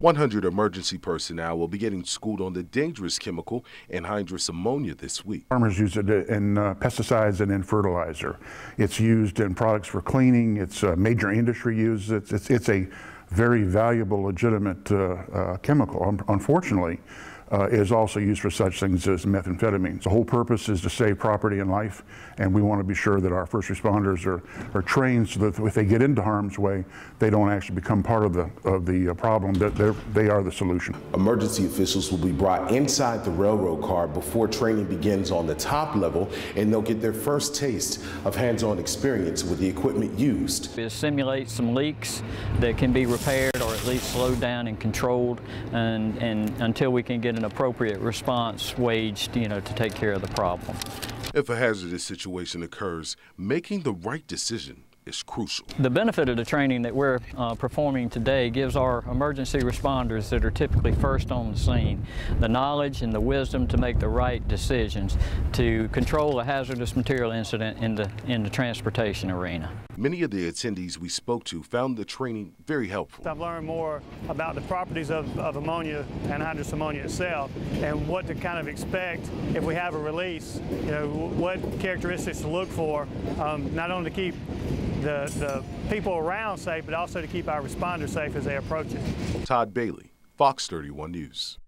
100 emergency personnel will be getting schooled on the dangerous chemical anhydrous ammonia this week. Farmers use it in uh, pesticides and in fertilizer. It's used in products for cleaning. It's a major industry uses it. It's, it's a very valuable, legitimate uh, uh, chemical. Unfortunately, uh, is also used for such things as methamphetamines. The whole purpose is to save property and life, and we want to be sure that our first responders are, are trained so that if they get into harm's way, they don't actually become part of the, of the uh, problem, that they are the solution. Emergency officials will be brought inside the railroad car before training begins on the top level, and they'll get their first taste of hands-on experience with the equipment used. It simulates some leaks that can be repaired or at least slowed down and controlled and, and until we can get an appropriate response waged, you know, to take care of the problem. If a hazardous situation occurs, making the right decision is crucial. The benefit of the training that we're uh, performing today gives our emergency responders that are typically first on the scene the knowledge and the wisdom to make the right decisions to control a hazardous material incident in the, in the transportation arena. Many of the attendees we spoke to found the training very helpful. I've learned more about the properties of, of ammonia anhydrous ammonia itself and what to kind of expect if we have a release, you know, what characteristics to look for, um, not only to keep the, the people around safe, but also to keep our responders safe as they approach it. Todd Bailey, Fox 31 News.